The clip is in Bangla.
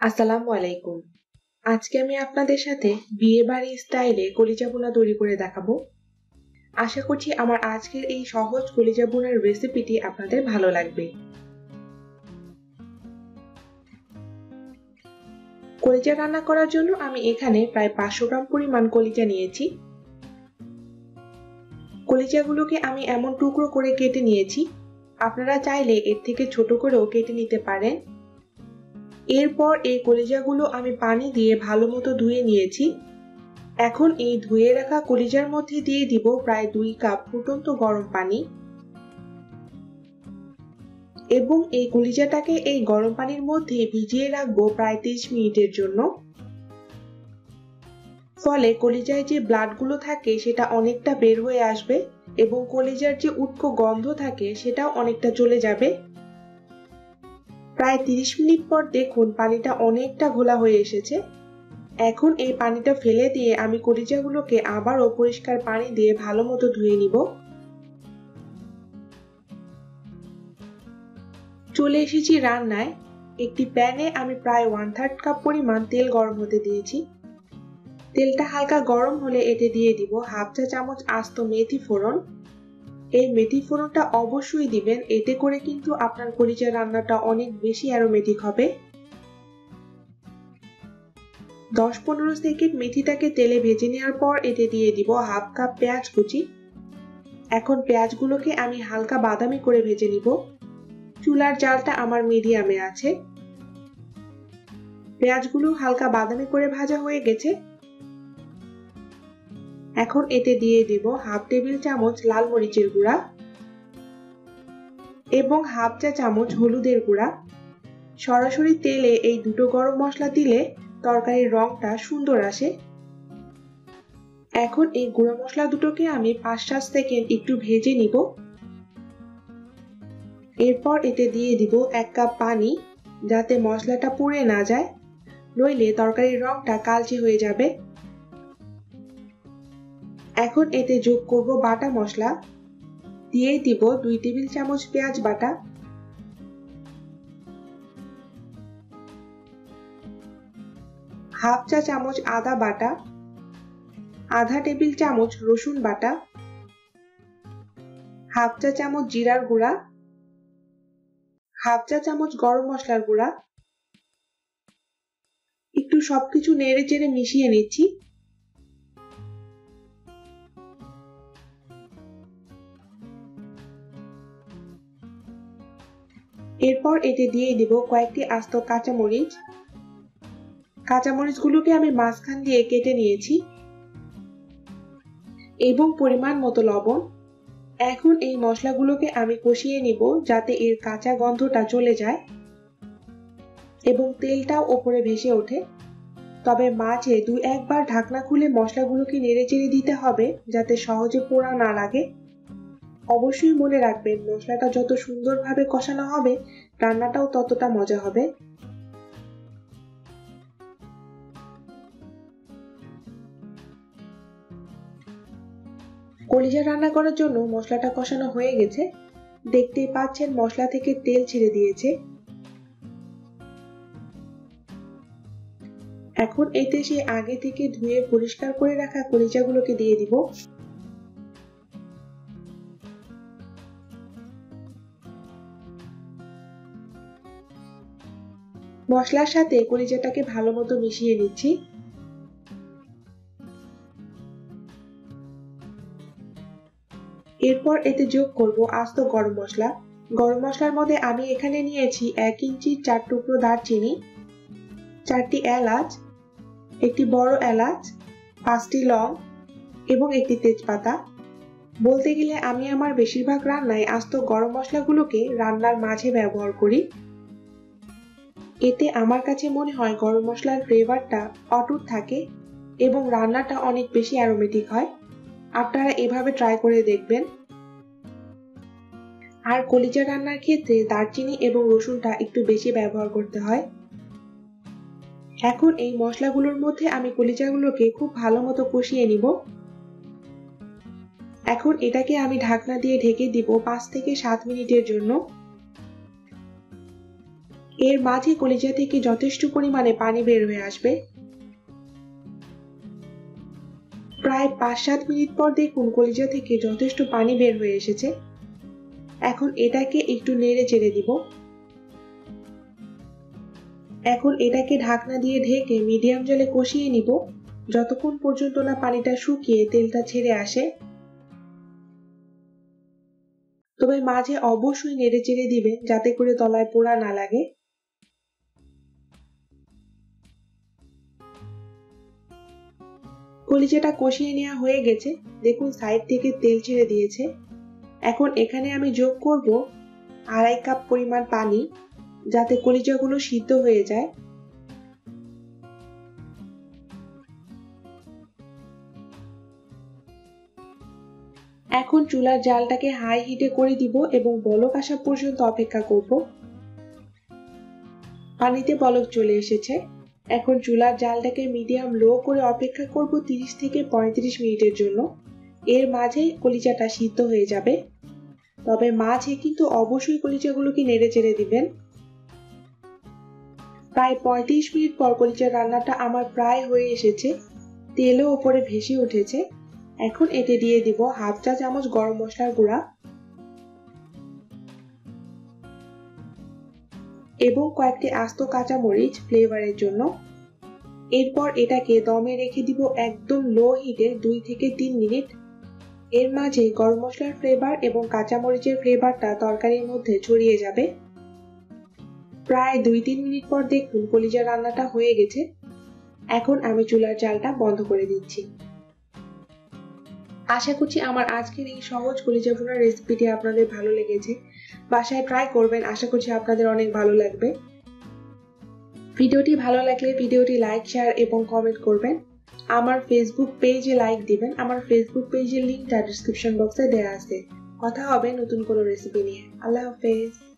আসসালামু আলাইকুম। আজকে আমি আপনাদের সাথে বিয়ে বাড়ি স্টাইলে কলিজা বোনা তৈরি করে দেখাবো। আশা করছি আমার আজকের এই সহজ কলিজা বোনার রেসিপিটি আপনাদের ভালো লাগবে। কলিজা রান্না করার জন্য আমি এখানে প্রায় পাঁচশো গ্রাম পরিমাণ কলিজা নিয়েছি। কলিজাগুলোকে আমি এমন টুকরো করে কেটে নিয়েছি। আপনারা চাইলে এর থেকে ছোট করেও কেটে নিতে পারেন। এরপর এই কলিজাগুলো আমি পানি দিয়ে ভালো মতো ধুয়ে নিয়েছি। এখন এই ধুয়ে রাখা কলিজার মধ্যে দিয়ে দিব প্রায় দুই কাপ ফুটন্ত গরম পানি। এবং এই কলিজাটাকে এই গরম পানির মধ্যে ভিজিয়ে রাখব প্রায় তিরিশ মিনিটের জন্য। ফলে কলিজায় যে ব্লাডগুলো থাকে সেটা অনেকটা বের হয়ে আসবে এবং কলিজার যে উৎক গন্ধ থাকে সেটাও অনেকটা চলে যাবে। প্রায় তিরিশ মিনিট পর দেখুন পানিটা অনেকটা ঘোলা হয়ে এসেছে। এখন এই পানিটা ফেলে দিয়ে আমি কলিজাগুলোকে আবারও পরিষ্কার পানি দিয়ে ভালো মতো ধুয়ে নিব। চলে এসেছি রান্নায়। একটি প্যানে আমি প্রায় ওয়ান থার্ড কাপ পরিমাণ তেল গরম হতে দিয়েছি। তেলটা হালকা গরম হলে এতে দিয়ে দিব হাফ চা চামচ আস্ত মেথি ফোড়ন। এই মেথি ফোড়নটা অবশ্যই দিবেন, এতে করে কিন্তু আপনার কলিজা রান্নাটা অনেক বেশি অ্যারোমেটিক হবে। দশ পনেরো সেকেন্ড মেথিটাকে তেলে ভেজে নেওয়ার পর এতে দিয়ে দিব হাফ কাপ পেঁয়াজ কুচি। এখন পেঁয়াজগুলোকে আমি হালকা বাদামি করে ভেজে নিব। চুলার জালটা আমার মিডিয়ামে আছে। পেঁয়াজগুলো হালকা বাদামি করে ভাজা হয়ে গেছে। এখন এতে দিয়ে দেব হাফ টেবিল চামচ লাল মরিচের গুঁড়া এবং হাফ চা চামচ হলুদের গুঁড়া। সরাসরি তেলে এই দুটো গরম মশলা দিলে তরকারির রংটা সুন্দর আসে। এখন এই গুঁড়া মশলা দুটোকে আমি পাঁচ সাত সেকেন্ড একটু ভেজে নিব। এরপর এতে দিয়ে দিব এক কাপ পানি যাতে মশলাটা পুড়ে না যায়, নইলে তরকারির রংটা কালচে হয়ে যাবে। এখন এতে যোগ করব বাটা মশলা। দিয়ে দিব দুই টেবিল চামচ পেঁয়াজ বাটা। হাফ চা চামচ আদা বাটা। আধা টেবিল চামচ রসুন বাটা। হাফ চা চামচ জিরার গুঁড়া। হাফ চা চামচ গরম মশলার গুঁড়া। একটু সবকিছু নেড়ে চেড়ে মিশিয়ে নিচ্ছি। এরপর এতে দিয়ে দিব কয়েকটি আস্ত কাঁচামরিচ। কাঁচামরিচগুলোকে আমি মাঝখান দিয়ে কেটে নিয়েছি। এবং পরিমাণ মতো লবণ। এখন এই মশলাগুলোকে আমি কষিয়ে নিব যাতে এর কাঁচা গন্ধটা চলে যায় এবং তেলটাও ওপরে ভেসে ওঠে। তবে মাঝে দু একবার ঢাকনা খুলে মশলাগুলোকে নেড়ে চেড়ে দিতে হবে যাতে সহজে পোড়া না লাগে। অবশ্যই মনে রাখবেন, মশলাটা যত সুন্দরভাবে কষানো হবে, রান্নাটাও ততটা মজা হবে। কলিজা রান্না করার জন্য মশলাটা কষানো হয়ে গেছে। দেখতেই পাচ্ছেন মশলা থেকে তেল ছেড়ে দিয়েছে। এখন এতে সে আগে থেকে ধুয়ে পরিষ্কার করে রাখা কলিজাগুলোকে দিয়ে দিব। মশলার সাথে কলিজাটাকে ভালো মতো মিশিয়ে নিচ্ছি। এরপর এতে যোগ করব আস্ত গরম মশলা। গরম মশলার মধ্যে আমি এখানে নিয়েছি এক ইঞ্চি চার টুকরো দারচিনি, চারটি এলাচ, একটি বড় এলাচ, পাঁচটি লং এবং একটি তেজপাতা। বলতে গেলে আমি আমার বেশিরভাগ রান্নায় আস্ত গরম মশলাগুলোকে রান্নার মাঝে ব্যবহার করি। এতে আমার কাছে মনে হয় গরম মশলার ফ্লেভারটা অটুট থাকে এবং রান্নাটা অনেক বেশি অ্যারোমেটিক হয়। আপনারা এভাবে ট্রাই করে দেখবেন। আর কলিজা রান্নার ক্ষেত্রে দারচিনি এবং রসুনটা একটু বেশি ব্যবহার করতে হয়। এখন এই মশলাগুলোর মধ্যে আমি কলিজাগুলোকে খুব ভালো মতো কষিয়ে নিব। এখন এটাকে আমি ঢাকনা দিয়ে ঢেকে দিব পাঁচ থেকে সাত মিনিটের জন্য। এর মাঝে কলিজা থেকে যথেষ্ট পরিমাণে পানি বের হয়ে আসবে। প্রায় পাঁচ সাত মিনিট পর দেখুন কলিজা থেকে যথেষ্ট পানি বের হয়ে এসেছে। এখন এটাকে একটু নেড়ে চেড়ে দিব। এখন এটাকে ঢাকনা দিয়ে ঢেকে মিডিয়াম জলে কষিয়ে নিব। যতক্ষণ পর্যন্ত না পানিটা শুকিয়ে তেলটা ছেড়ে আসে। তবে মাঝে অবশ্যই নেড়ে চেড়ে দিবেন, যাতে করে তলায় পোড়া না লাগে। কলিজাটা কষিয়ে নেওয়া হয়ে গেছে। দেখুন সাইড থেকে তেল ছেড়ে দিয়েছে। এখন এখানে আমি যোগ করব আড়াই কাপ পরিমাণ পানি, যাতে কলিজাগুলো সিদ্ধ হয়ে যায়। এখন চুলার জালটাকে হাই হিটে করে দিব এবং বলক আসা পর্যন্ত অপেক্ষা করব। পানিতে বলক চলে এসেছে। এখন চুলার জালটাকে মিডিয়াম লো করে অপেক্ষা করব 30 থেকে 35 মিনিটের জন্য। এর মাঝে কলিজাটা সিদ্ধ হয়ে যাবে। তবে মাঝে কিন্তু অবশ্যই কলিজাগুলোকে নেড়ে চেড়ে দিবেন। প্রায় পঁয়ত্রিশ মিনিট পর কলিজার রান্নাটা আমার প্রায় হয়ে এসেছে। তেলও ওপরে ভেসে উঠেছে। এখন এতে দিয়ে দিব হাফ চা চামচ গরম মশলার গুঁড়া। এবং কয়েকটি আস্ত কাঁচামরিচ ফ্লেভারের জন্য। এরপর এটাকে দমে রেখে দিব একদম লো হিটে দুই থেকে তিন মিনিট। এর মাঝে গরম মশলার ফ্লেভার এবং কাঁচামরিচের ফ্লেভারটা তরকারির মধ্যে ছড়িয়ে যাবে। প্রায় দুই তিন মিনিট পর দেখুন কলিজা রান্নাটা হয়ে গেছে। এখন আমি চুলার জালটা বন্ধ করে দিচ্ছি। আশা করছি আমার আজকের এই সহজ কলিজা ভুনার রেসিপিটি আপনাদের ভালো লেগেছে। বাসায় ট্রাই করবেন। আশা করছি আপনাদের অনেক ভালো লাগবে। ভিডিওটি ভালো লাগলে ভিডিওটি লাইক শেয়ার এবং কমেন্ট করবেন। আমার ফেসবুক পেজে লাইক দিবেন। আমার ফেসবুক পেজের লিঙ্কটা ডিসক্রিপশন বক্সে দেওয়া আছে। কথা হবে নতুন কোনো রেসিপি নিয়ে। আল্লাহ হাফেজ।